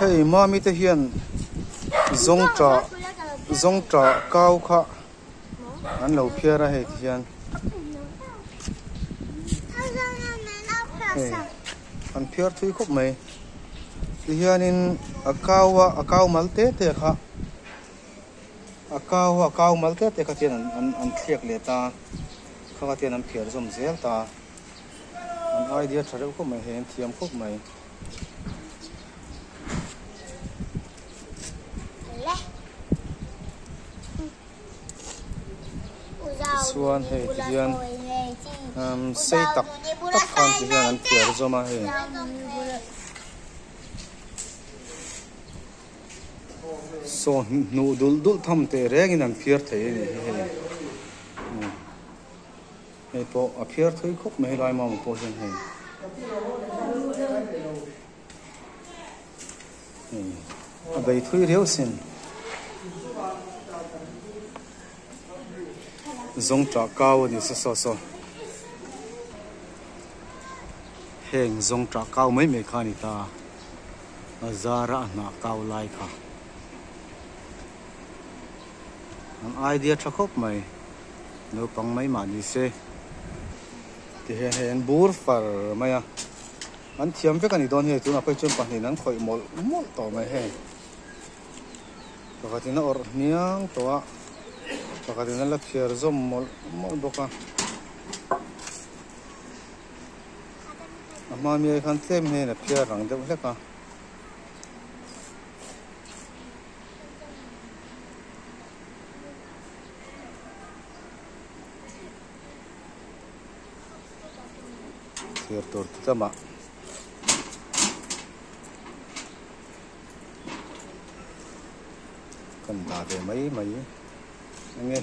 hei mami te hiền zong trọ zong trọ cao khọ ăn lẩu phiar ra hei hiền ăn phía thui khúc mày thì hiền in a cao a cao mal te te khọ a cao a cao mal te te kha tian ăn ăn thiệt lệ ta. Khọ tiền ăn phía phiar zom zel ta. Ăn ai đi thare khúc mày hiền thiam khúc mày Xuân hei thì hiền um, xây tập tập con thì hiền ăn tiệt rồi mà hề so nu dul dul tham te reng in an phiar the ni he he po a phiar thui khop me lai ma po hian he a bai thui reu sin zong tra cao ni so so so. Heng zong tra cao mấy mấy khani ta. Zara na cao lai kha. An idea tra khop mai no pang mai ma ni se ti hen hen bur far maya an thiam ve kan i don he tu na koi chun pa ni nan khoi mol mol to mai thì nó ở niang to a pakhatina la phiar zom mol mol boka ama mi khan tlem he na phiar rang deuh hleka phiar tur tama cần đá về mấy mấy 兄弟